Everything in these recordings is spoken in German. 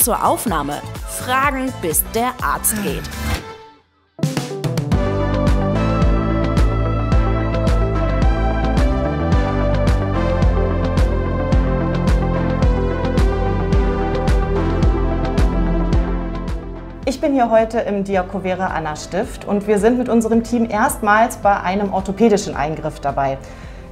zur Aufnahme. Fragen, bis der Arzt geht. Ich bin hier heute im Diakovere Anna Stift und wir sind mit unserem Team erstmals bei einem orthopädischen Eingriff dabei.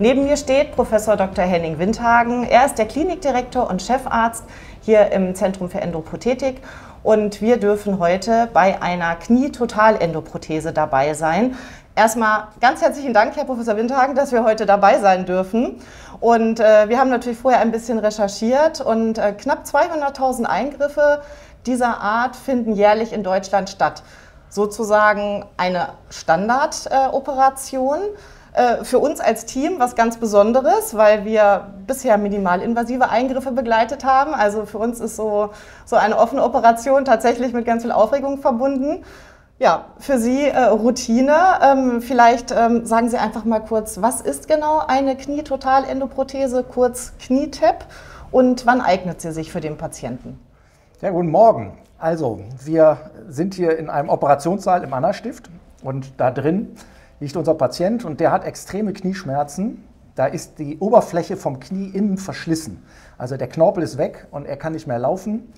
Neben mir steht Professor Dr. Henning Windhagen. Er ist der Klinikdirektor und Chefarzt hier im Zentrum für Endoprothetik und wir dürfen heute bei einer Knie-Total-Endoprothese dabei sein. Erstmal ganz herzlichen Dank, Herr Professor Windhagen, dass wir heute dabei sein dürfen. Und äh, wir haben natürlich vorher ein bisschen recherchiert und äh, knapp 200.000 Eingriffe dieser Art finden jährlich in Deutschland statt. Sozusagen eine Standardoperation. Äh, für uns als Team was ganz Besonderes, weil wir bisher minimalinvasive Eingriffe begleitet haben. Also für uns ist so, so eine offene Operation tatsächlich mit ganz viel Aufregung verbunden. Ja, für Sie äh, Routine. Ähm, vielleicht ähm, sagen Sie einfach mal kurz, was ist genau eine Knietotalendoprothese, kurz Knietap, und wann eignet sie sich für den Patienten? Ja, guten Morgen. Also, wir sind hier in einem Operationssaal im Anna-Stift und da drin liegt unser Patient und der hat extreme Knieschmerzen. Da ist die Oberfläche vom Knie innen verschlissen. Also der Knorpel ist weg und er kann nicht mehr laufen.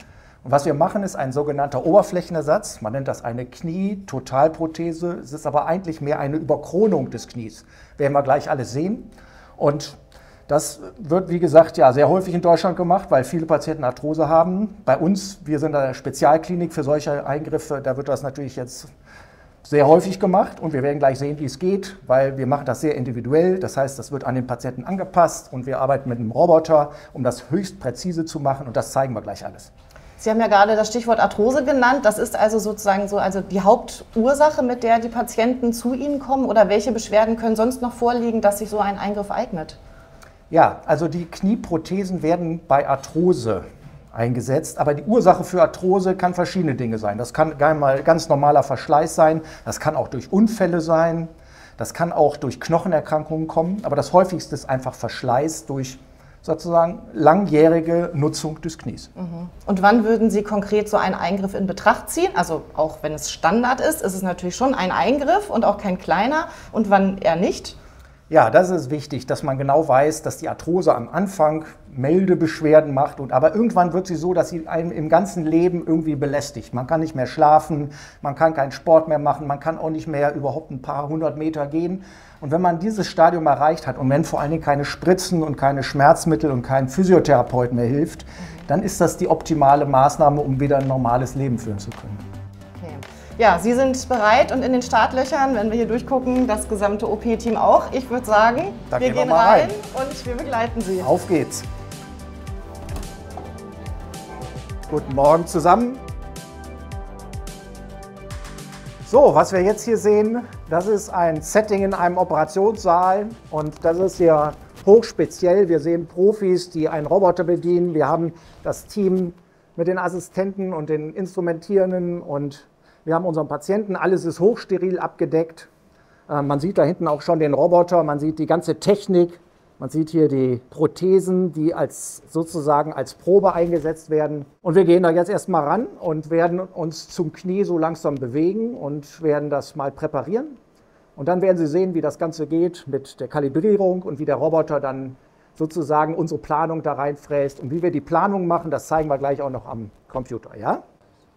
Und was wir machen, ist ein sogenannter Oberflächenersatz. Man nennt das eine Knie-Totalprothese. Es ist aber eigentlich mehr eine Überkronung des Knies. Werden wir gleich alles sehen. Und das wird, wie gesagt, ja sehr häufig in Deutschland gemacht, weil viele Patienten Arthrose haben. Bei uns, wir sind eine Spezialklinik für solche Eingriffe, da wird das natürlich jetzt sehr häufig gemacht und wir werden gleich sehen, wie es geht, weil wir machen das sehr individuell. Das heißt, das wird an den Patienten angepasst und wir arbeiten mit einem Roboter, um das höchst präzise zu machen und das zeigen wir gleich alles. Sie haben ja gerade das Stichwort Arthrose genannt. Das ist also sozusagen so also die Hauptursache, mit der die Patienten zu Ihnen kommen oder welche Beschwerden können sonst noch vorliegen, dass sich so ein Eingriff eignet? Ja, also die Knieprothesen werden bei Arthrose eingesetzt, aber die Ursache für Arthrose kann verschiedene Dinge sein. Das kann ganz normaler Verschleiß sein, das kann auch durch Unfälle sein, das kann auch durch Knochenerkrankungen kommen, aber das häufigste ist einfach Verschleiß durch sozusagen langjährige Nutzung des Knies. Mhm. Und wann würden Sie konkret so einen Eingriff in Betracht ziehen? Also auch wenn es Standard ist, ist es natürlich schon ein Eingriff und auch kein kleiner. Und wann eher nicht? Ja, das ist wichtig, dass man genau weiß, dass die Arthrose am Anfang Meldebeschwerden macht, und, aber irgendwann wird sie so, dass sie einem im ganzen Leben irgendwie belästigt. Man kann nicht mehr schlafen, man kann keinen Sport mehr machen, man kann auch nicht mehr überhaupt ein paar hundert Meter gehen. Und wenn man dieses Stadium erreicht hat und wenn vor allen Dingen keine Spritzen und keine Schmerzmittel und kein Physiotherapeut mehr hilft, dann ist das die optimale Maßnahme, um wieder ein normales Leben führen zu können. Ja, Sie sind bereit und in den Startlöchern, wenn wir hier durchgucken, das gesamte OP-Team auch. Ich würde sagen, da wir gehen, wir rein, rein und wir begleiten Sie. Auf geht's. Guten Morgen zusammen. So, was wir jetzt hier sehen, das ist ein Setting in einem Operationssaal und das ist ja hochspeziell. Wir sehen Profis, die einen Roboter bedienen. Wir haben das Team mit den Assistenten und den Instrumentierenden und wir haben unseren Patienten, alles ist hochsteril abgedeckt. Äh, man sieht da hinten auch schon den Roboter, man sieht die ganze Technik, man sieht hier die Prothesen, die als sozusagen als Probe eingesetzt werden. Und wir gehen da jetzt erstmal ran und werden uns zum Knie so langsam bewegen und werden das mal präparieren. Und dann werden Sie sehen, wie das Ganze geht mit der Kalibrierung und wie der Roboter dann sozusagen unsere Planung da reinfräst. Und wie wir die Planung machen, das zeigen wir gleich auch noch am Computer. Ja?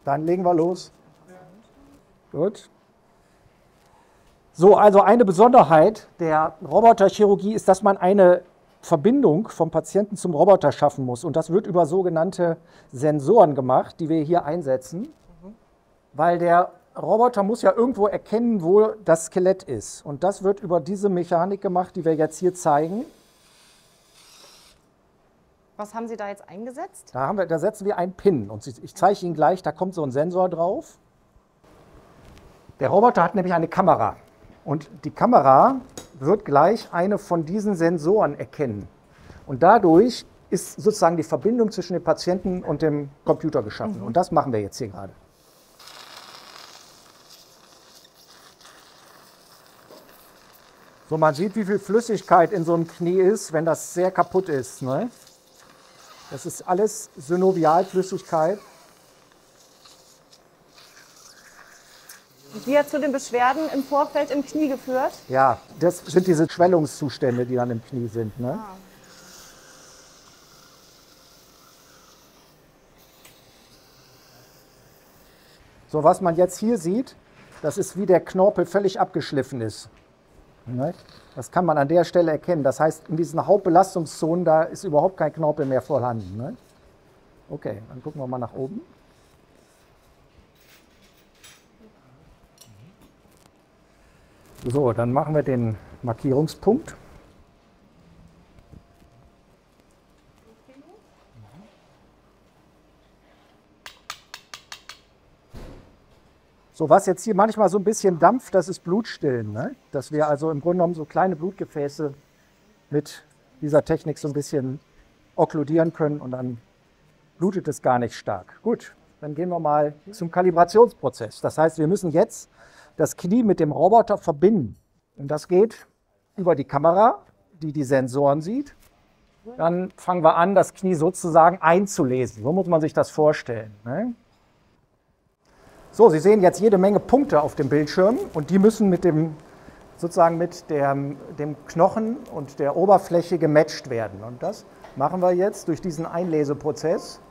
Dann legen wir los. Gut. So, also eine Besonderheit der Roboterchirurgie ist, dass man eine Verbindung vom Patienten zum Roboter schaffen muss. Und das wird über sogenannte Sensoren gemacht, die wir hier einsetzen, mhm. weil der Roboter muss ja irgendwo erkennen, wo das Skelett ist. Und das wird über diese Mechanik gemacht, die wir jetzt hier zeigen. Was haben Sie da jetzt eingesetzt? Da, wir, da setzen wir einen Pin. Und ich zeige Ihnen gleich, da kommt so ein Sensor drauf. Der Roboter hat nämlich eine Kamera und die Kamera wird gleich eine von diesen Sensoren erkennen. Und dadurch ist sozusagen die Verbindung zwischen dem Patienten und dem Computer geschaffen. Und das machen wir jetzt hier gerade. So, man sieht, wie viel Flüssigkeit in so einem Knie ist, wenn das sehr kaputt ist. Ne? Das ist alles Synovialflüssigkeit. Die hat zu den Beschwerden im Vorfeld im Knie geführt? Ja, das sind diese Schwellungszustände, die dann im Knie sind. Ne? Ah. So, was man jetzt hier sieht, das ist wie der Knorpel völlig abgeschliffen ist. Ne? Das kann man an der Stelle erkennen. Das heißt, in diesen Hauptbelastungszonen, da ist überhaupt kein Knorpel mehr vorhanden. Ne? Okay, dann gucken wir mal nach oben. So, dann machen wir den Markierungspunkt. So, was jetzt hier manchmal so ein bisschen dampft, das ist Blutstillen. Ne? Dass wir also im Grunde genommen so kleine Blutgefäße mit dieser Technik so ein bisschen okkludieren können und dann blutet es gar nicht stark. Gut, dann gehen wir mal zum Kalibrationsprozess. Das heißt, wir müssen jetzt das Knie mit dem Roboter verbinden. Und das geht über die Kamera, die die Sensoren sieht. Dann fangen wir an, das Knie sozusagen einzulesen. So muss man sich das vorstellen. Ne? So, Sie sehen jetzt jede Menge Punkte auf dem Bildschirm und die müssen mit dem, sozusagen mit dem, dem Knochen und der Oberfläche gematcht werden. Und das machen wir jetzt durch diesen Einleseprozess.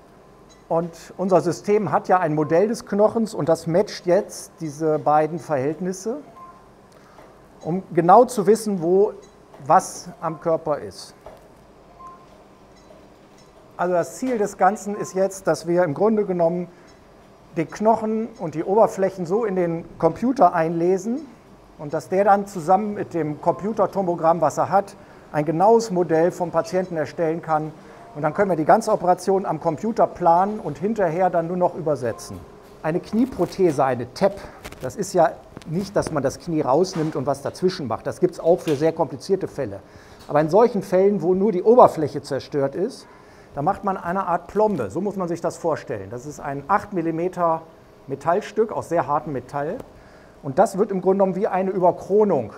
Und unser System hat ja ein Modell des Knochens und das matcht jetzt diese beiden Verhältnisse, um genau zu wissen, wo was am Körper ist. Also das Ziel des Ganzen ist jetzt, dass wir im Grunde genommen den Knochen und die Oberflächen so in den Computer einlesen und dass der dann zusammen mit dem Computertomogramm, was er hat, ein genaues Modell vom Patienten erstellen kann, und dann können wir die ganze Operation am Computer planen und hinterher dann nur noch übersetzen. Eine Knieprothese, eine TEP, das ist ja nicht, dass man das Knie rausnimmt und was dazwischen macht. Das gibt es auch für sehr komplizierte Fälle. Aber in solchen Fällen, wo nur die Oberfläche zerstört ist, da macht man eine Art Plombe. So muss man sich das vorstellen. Das ist ein 8 mm Metallstück aus sehr hartem Metall. Und das wird im Grunde genommen wie eine Überkronung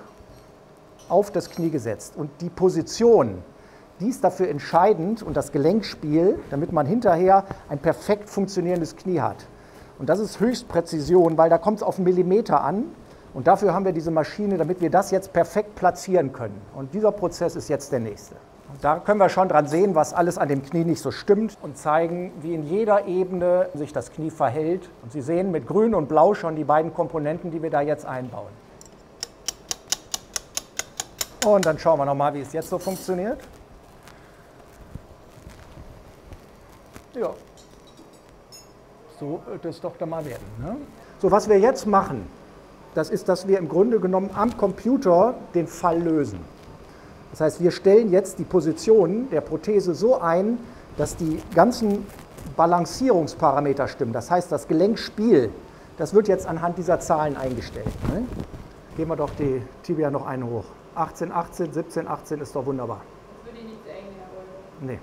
auf das Knie gesetzt. Und die Position, die ist dafür entscheidend und das Gelenkspiel, damit man hinterher ein perfekt funktionierendes Knie hat. Und das ist Höchstpräzision, weil da kommt es auf einen Millimeter an. Und dafür haben wir diese Maschine, damit wir das jetzt perfekt platzieren können. Und dieser Prozess ist jetzt der nächste. Und da können wir schon dran sehen, was alles an dem Knie nicht so stimmt und zeigen, wie in jeder Ebene sich das Knie verhält. Und Sie sehen mit Grün und Blau schon die beiden Komponenten, die wir da jetzt einbauen. Und dann schauen wir nochmal, wie es jetzt so funktioniert. Ja, so wird es doch da mal werden. Ne? So, was wir jetzt machen, das ist, dass wir im Grunde genommen am Computer den Fall lösen. Das heißt, wir stellen jetzt die Position der Prothese so ein, dass die ganzen Balancierungsparameter stimmen. Das heißt, das Gelenkspiel, das wird jetzt anhand dieser Zahlen eingestellt. Ne? Gehen wir doch die Tibia noch eine hoch. 18, 18, 17, 18 ist doch wunderbar. Das würde ich nicht eng, Nee.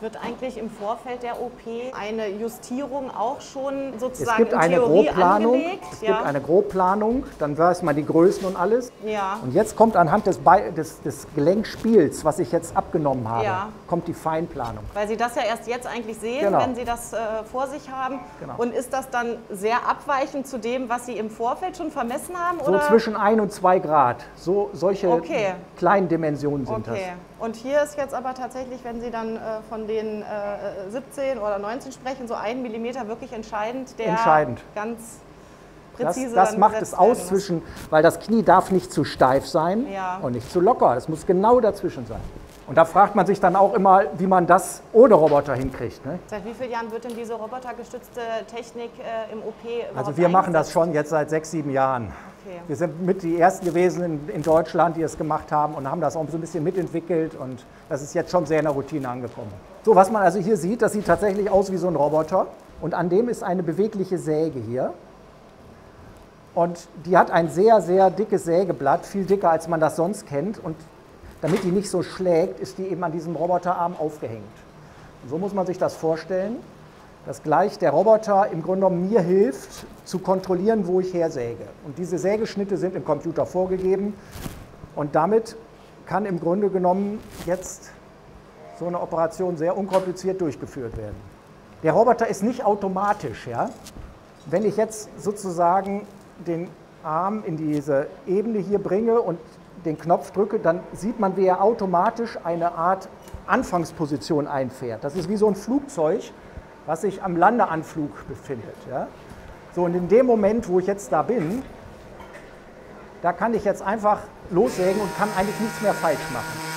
Wird eigentlich im Vorfeld der OP eine Justierung auch schon sozusagen es gibt eine Theorie Grobplanung, angelegt? Es ja. gibt eine Grobplanung, dann weiß man die Größen und alles. Ja. Und jetzt kommt anhand des, Be des, des Gelenkspiels, was ich jetzt abgenommen habe, ja. kommt die Feinplanung. Weil Sie das ja erst jetzt eigentlich sehen, genau. wenn Sie das äh, vor sich haben. Genau. Und ist das dann sehr abweichend zu dem, was Sie im Vorfeld schon vermessen haben? So zwischen 1 und 2 Grad. So, solche okay. kleinen Dimensionen sind okay. das. Und hier ist jetzt aber tatsächlich, wenn Sie dann äh, von den äh, 17 oder 19 sprechen, so ein Millimeter wirklich entscheidend, der entscheidend. ganz präzise Das, das macht es aus zwischen, weil das Knie darf nicht zu steif sein ja. und nicht zu locker. Es muss genau dazwischen sein. Und da fragt man sich dann auch immer, wie man das ohne Roboter hinkriegt. Ne? Seit wie vielen Jahren wird denn diese robotergestützte Technik äh, im OP Also wir machen das schon jetzt seit sechs, sieben Jahren. Okay. Wir sind mit die Ersten gewesen in, in, Deutschland, die es gemacht haben und haben das auch so ein bisschen mitentwickelt und das ist jetzt schon sehr in der Routine angekommen. So, was man also hier sieht, das sieht tatsächlich aus wie so ein Roboter und an dem ist eine bewegliche Säge hier. Und die hat ein sehr, sehr dickes Sägeblatt, viel dicker als man das sonst kennt. Und damit die nicht so schlägt, ist die eben an diesem Roboterarm aufgehängt. Und so muss man sich das vorstellen dass gleich der Roboter im Grunde genommen mir hilft, zu kontrollieren, wo ich hersäge. Und diese Sägeschnitte sind im Computer vorgegeben und damit kann im Grunde genommen jetzt so eine Operation sehr unkompliziert durchgeführt werden. Der Roboter ist nicht automatisch. Ja? Wenn ich jetzt sozusagen den Arm in diese Ebene hier bringe und den Knopf drücke, dann sieht man, wie er automatisch eine Art Anfangsposition einfährt. Das ist wie so ein Flugzeug, was sich am Landeanflug befindet. Ja? So, und in dem Moment, wo ich jetzt da bin, da kann ich jetzt einfach lossägen und kann eigentlich nichts mehr falsch machen.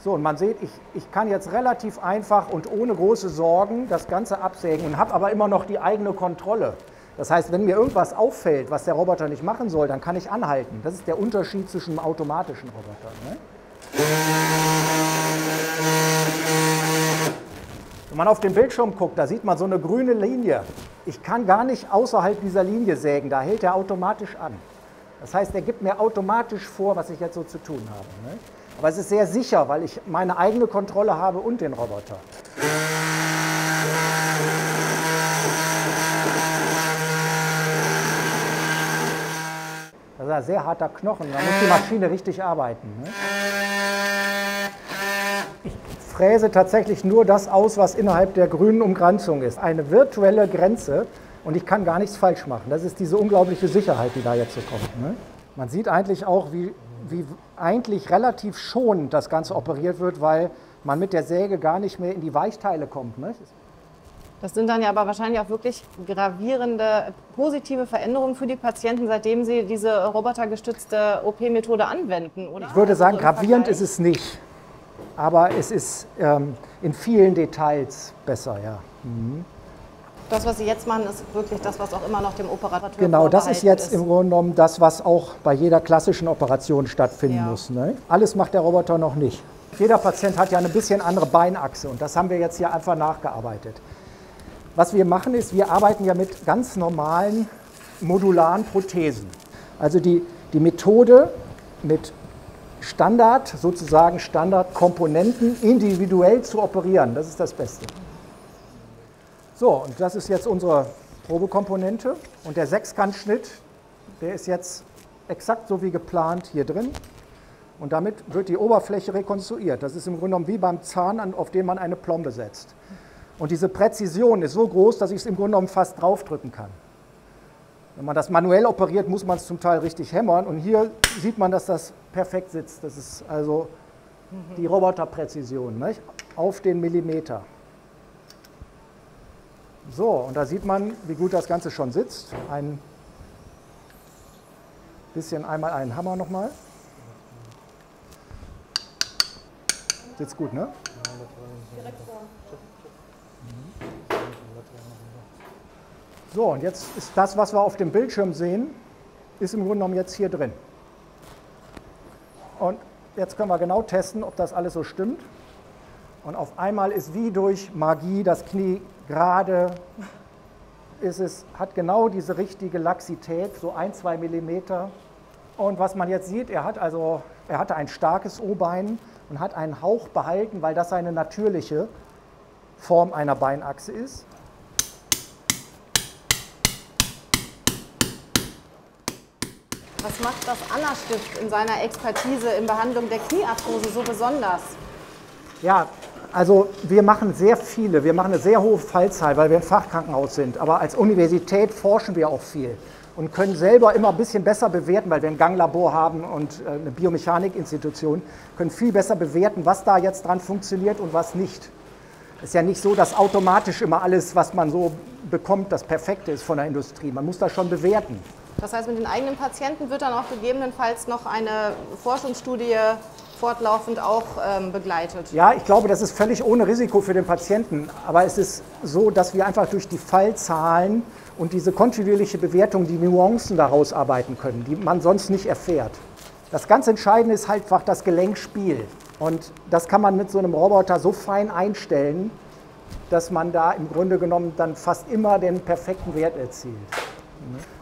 So, und man sieht, ich, ich kann jetzt relativ einfach und ohne große Sorgen das Ganze absägen und habe aber immer noch die eigene Kontrolle. Das heißt, wenn mir irgendwas auffällt, was der Roboter nicht machen soll, dann kann ich anhalten. Das ist der Unterschied zwischen einem automatischen Roboter. Ne? Wenn man auf den Bildschirm guckt, da sieht man so eine grüne Linie. Ich kann gar nicht außerhalb dieser Linie sägen, da hält er automatisch an. Das heißt, er gibt mir automatisch vor, was ich jetzt so zu tun habe. Ne? Aber es ist sehr sicher, weil ich meine eigene Kontrolle habe und den Roboter. Ein sehr harter Knochen, da muss die Maschine richtig arbeiten. Ne? Ich fräse tatsächlich nur das aus, was innerhalb der grünen Umgrenzung ist. Eine virtuelle Grenze und ich kann gar nichts falsch machen. Das ist diese unglaubliche Sicherheit, die da jetzt so kommt. Ne? Man sieht eigentlich auch, wie wie eigentlich relativ schonend das Ganze operiert wird, weil man mit der Säge gar nicht mehr in die Weichteile kommt. Ne? Das sind dann ja aber wahrscheinlich auch wirklich gravierende positive Veränderungen für die Patienten, seitdem sie diese robotergestützte OP-Methode anwenden, oder? Ich würde also sagen, gravierend ist es nicht. Aber es ist ähm, in vielen Details besser, ja. Mhm. Das, was Sie jetzt machen, ist wirklich das, was auch immer noch dem Operateur Genau, das ist jetzt ist. im Grunde genommen das, was auch bei jeder klassischen Operation stattfinden ja. muss. Ne? Alles macht der Roboter noch nicht. Jeder Patient hat ja eine bisschen andere Beinachse und das haben wir jetzt hier einfach nachgearbeitet. Was wir machen ist, wir arbeiten ja mit ganz normalen modularen Prothesen. Also die, die Methode mit Standard, sozusagen Standardkomponenten individuell zu operieren, das ist das Beste. So, und das ist jetzt unsere Probekomponente. Und der Sechskantschnitt, der ist jetzt exakt so wie geplant hier drin. Und damit wird die Oberfläche rekonstruiert. Das ist im Grunde genommen wie beim Zahn, auf dem man eine Plombe setzt. Und diese Präzision ist so groß, dass ich es im Grunde genommen fast draufdrücken kann. Wenn man das manuell operiert, muss man es zum Teil richtig hämmern. Und hier sieht man, dass das perfekt sitzt. Das ist also die Roboterpräzision nicht? auf den Millimeter. So, und da sieht man, wie gut das Ganze schon sitzt. Ein bisschen einmal einen Hammer nochmal. Sitzt gut, ne? So, und jetzt ist das, was wir auf dem Bildschirm sehen, ist im Grunde genommen jetzt hier drin. Und jetzt können wir genau testen, ob das alles so stimmt. Und auf einmal ist wie durch Magie das Knie gerade, ist es, hat genau diese richtige Laxität, so ein, zwei Millimeter. Und was man jetzt sieht, er hat also, er hatte ein starkes O-Bein und hat einen Hauch behalten, weil das seine natürliche Form einer Beinachse ist. Was macht das Anna-Stift in seiner Expertise in Behandlung der Kniearthrose so besonders? Ja, also wir machen sehr viele, wir machen eine sehr hohe Fallzahl, weil wir ein Fachkrankenhaus sind. Aber als Universität forschen wir auch viel und können selber immer ein bisschen besser bewerten, weil wir ein Ganglabor haben und äh, eine Biomechanikinstitution, können viel besser bewerten, was da jetzt dran funktioniert und was nicht. Es ist ja nicht so, dass automatisch immer alles, was man so bekommt, das Perfekte ist von der Industrie. Man muss das schon bewerten. Das heißt, mit den eigenen Patienten wird dann auch gegebenenfalls noch eine Forschungsstudie fortlaufend auch ähm, begleitet? Ja, ich glaube, das ist völlig ohne Risiko für den Patienten. Aber es ist so, dass wir einfach durch die Fallzahlen und diese kontinuierliche Bewertung die Nuancen daraus arbeiten können, die man sonst nicht erfährt. Das ganz Entscheidende ist halt einfach das Gelenkspiel. Und das kann man mit so einem Roboter so fein einstellen, dass man da im Grunde genommen dann fast immer den perfekten Wert erzielt.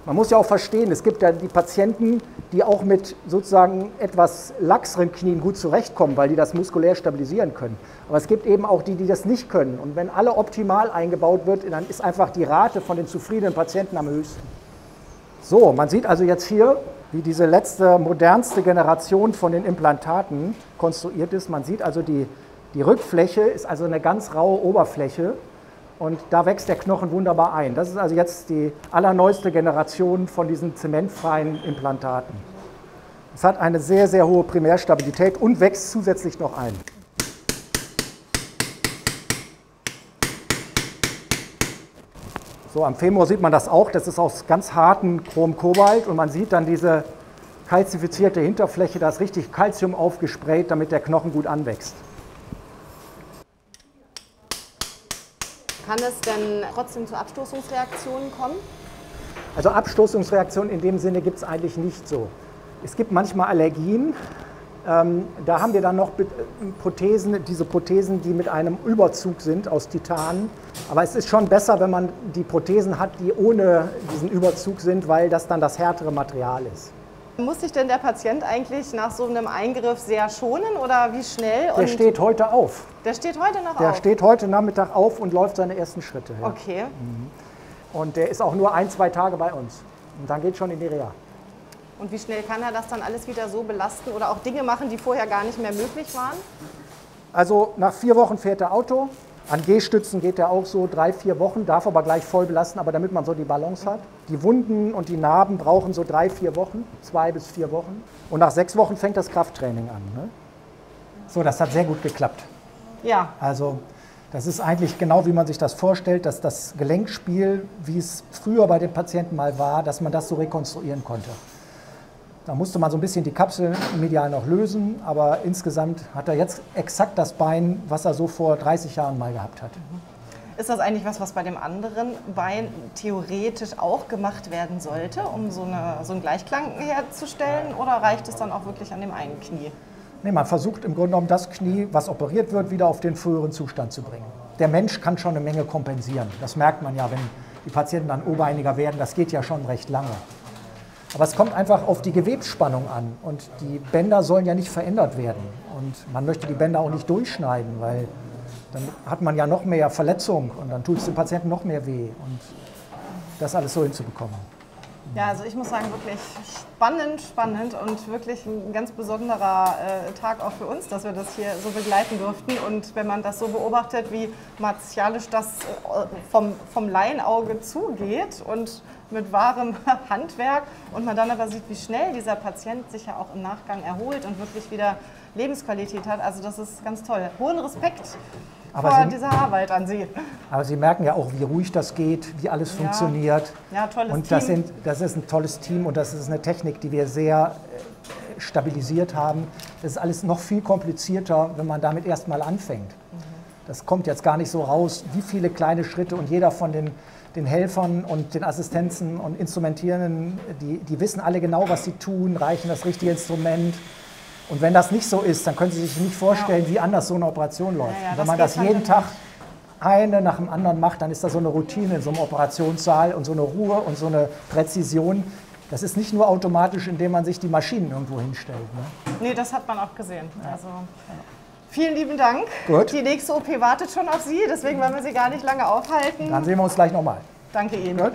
Man muss ja auch verstehen, es gibt ja die Patienten, die auch mit sozusagen etwas laxeren Knien gut zurechtkommen, weil die das muskulär stabilisieren können. Aber es gibt eben auch die, die das nicht können. Und wenn alle optimal eingebaut wird, dann ist einfach die Rate von den zufriedenen Patienten am höchsten. So, man sieht also jetzt hier, wie diese letzte, modernste Generation von den Implantaten konstruiert ist. Man sieht also die, Die Rückfläche ist also eine ganz raue Oberfläche und da wächst der Knochen wunderbar ein. Das ist also jetzt die allerneueste Generation von diesen zementfreien Implantaten. Es hat eine sehr, sehr hohe Primärstabilität und wächst zusätzlich noch ein. So, am Femur sieht man das auch. Das ist aus ganz hartem Chrom-Kobalt und man sieht dann diese kalzifizierte Hinterfläche. Da ist richtig Calcium aufgesprayt, damit der Knochen gut anwächst. Kann es denn trotzdem zu Abstoßungsreaktionen kommen? Also Abstoßungsreaktionen in dem Sinne gibt es eigentlich nicht so. Es gibt manchmal Allergien. Ähm, da haben wir dann noch Prothesen, diese Prothesen, die mit einem Überzug sind aus Titan. Aber es ist schon besser, wenn man die Prothesen hat, die ohne diesen Überzug sind, weil das dann das härtere Material ist. Muss sich denn der Patient eigentlich nach so einem Eingriff sehr schonen oder wie schnell? Der steht heute auf. Der steht heute noch der auf? Der steht heute Nachmittag auf und läuft seine ersten Schritte. Ja. Okay. Mhm. Und der ist auch nur ein, zwei Tage bei uns. Und dann geht schon in die Reha. Und wie schnell kann er das dann alles wieder so belasten oder auch Dinge machen, die vorher gar nicht mehr möglich waren? Also nach vier Wochen fährt er Auto. An Gehstützen geht er auch so drei, vier Wochen, darf aber gleich voll belasten, aber damit man so die Balance hat. Die Wunden und die Narben brauchen so drei, vier Wochen, zwei bis vier Wochen. Und nach sechs Wochen fängt das Krafttraining an. Ne? So, das hat sehr gut geklappt. Ja. Also das ist eigentlich genau, wie man sich das vorstellt, dass das Gelenkspiel, wie es früher bei den Patienten mal war, dass man das so rekonstruieren konnte. Da musste man so ein bisschen die Kapsel medial noch lösen, aber insgesamt hat er jetzt exakt das Bein, was er so vor 30 Jahren mal gehabt hat. Ist das eigentlich was, was bei dem anderen Bein theoretisch auch gemacht werden sollte, um so, eine, so einen Gleichklang herzustellen? Oder reicht es dann auch wirklich an dem einen Knie? Nee, man versucht im Grunde genommen das Knie, was operiert wird, wieder auf den früheren Zustand zu bringen. Der Mensch kann schon eine Menge kompensieren. Das merkt man ja, wenn die Patienten dann obeiniger werden. Das geht ja schon recht lange. Aber es kommt einfach auf die Gewebsspannung an und die Bänder sollen ja nicht verändert werden. Und man möchte die Bänder auch nicht durchschneiden, weil dann hat man ja noch mehr Verletzung und dann tut es dem Patienten noch mehr weh. Und das alles so hinzubekommen. Ja, also ich muss sagen, wirklich spannend, spannend und wirklich ein ganz besonderer äh, Tag auch für uns, dass wir das hier so begleiten durften. Und wenn man das so beobachtet, wie martialisch das äh, vom, vom Laienauge zugeht und mit wahrem Handwerk und man dann aber sieht, wie schnell dieser Patient sich ja auch im Nachgang erholt und wirklich wieder Lebensqualität hat. Also das ist ganz toll. Hohen Respekt aber vor Sie, dieser Arbeit an Sie. Aber Sie merken ja auch, wie ruhig das geht, wie alles ja. funktioniert. Ja, tolles und das, Team. Sind, das ist ein tolles Team und das ist eine Technik, die wir sehr äh, stabilisiert haben. Das ist alles noch viel komplizierter, wenn man damit erstmal anfängt. Mhm. Das kommt jetzt gar nicht so raus, wie viele kleine Schritte und jeder von den den Helfern und den Assistenzen und Instrumentierenden, die, die wissen alle genau, was sie tun, reichen das richtige Instrument. Und wenn das nicht so ist, dann können Sie sich nicht vorstellen, ja. wie anders so eine Operation läuft. Ja, ja, wenn man das jeden Tag eine nach dem anderen macht, dann ist da so eine Routine in so einem Operationssaal und so eine Ruhe und so eine Präzision. Das ist nicht nur automatisch, indem man sich die Maschinen irgendwo hinstellt. Ne? Nee, das hat man auch gesehen. Also, Vielen lieben Dank. Gut. Die nächste OP wartet schon auf Sie, deswegen wollen wir Sie gar nicht lange aufhalten. Dann sehen wir uns gleich nochmal. Danke Ihnen. Gut.